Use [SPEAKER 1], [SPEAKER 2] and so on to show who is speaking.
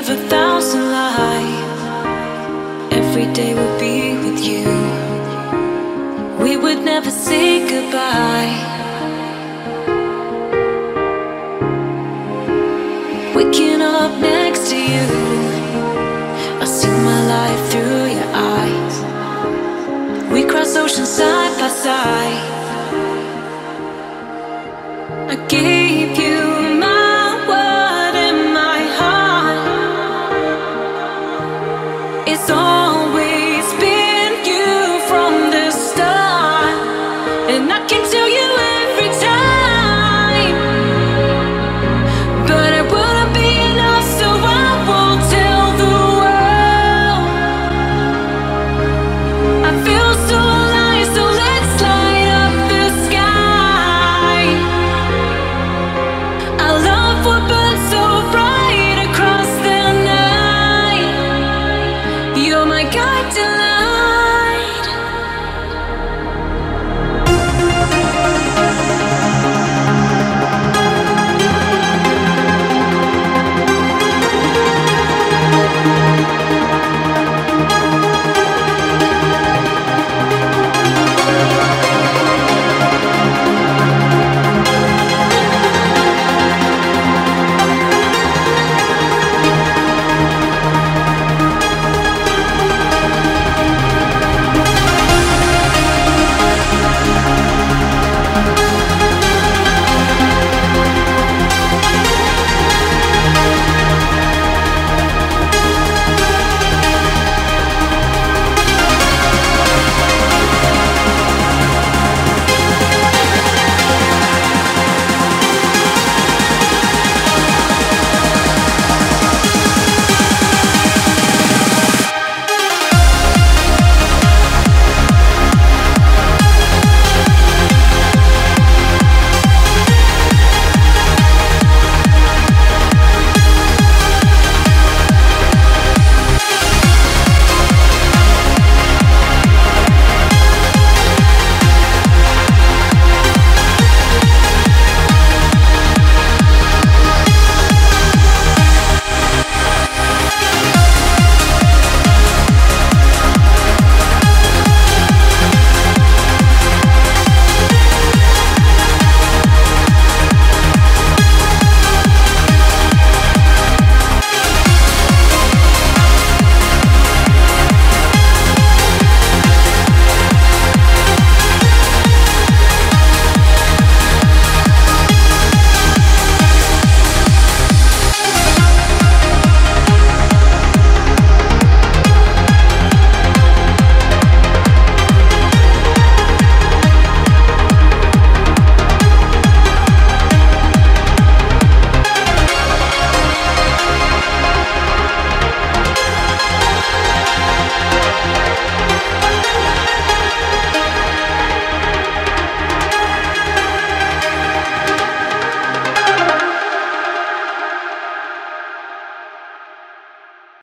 [SPEAKER 1] live a thousand lives. Every day would be with you. We would never say goodbye. Waking up next to you, I see my life through your eyes. We cross oceans side by side. I gave you. Always been you from the start, and I can tell you